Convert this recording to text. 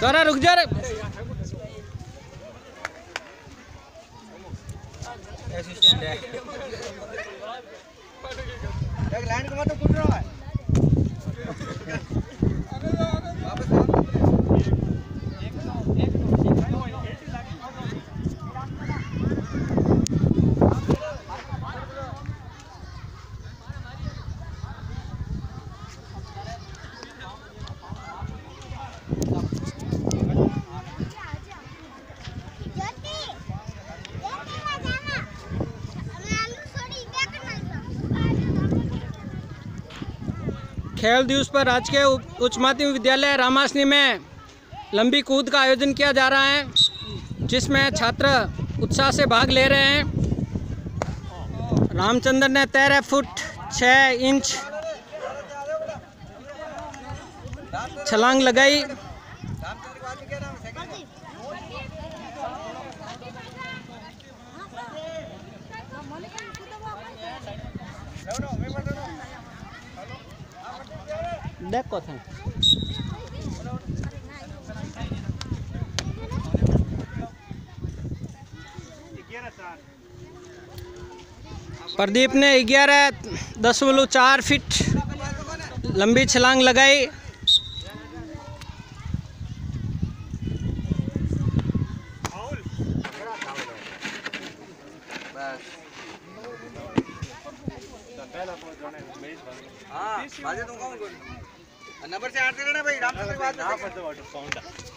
तोरा रुक जा रे। असिस्टेंट है। एक लाइन को तो मत कूट रहा खेल दिवस पर राजकीय उच्च माध्यमिक विद्यालय रामासनी में लंबी कूद का आयोजन किया जा रहा है, जिसमें छात्र उत्साह से भाग ले रहे हैं। रामचंद्र ने तेरह फुट छः इंच छलांग लगाई रामचंद्र के बाद में क्या नाम है सेकंड नो नो मैं मत नो देख था प्रदीप ने ग्यारह दशमलव चार फीट लंबी छलांग लगाई। हाँ बाजे तुम कौन बोल नंबर से आठ देना भाई रामचंद्र के बाद में second।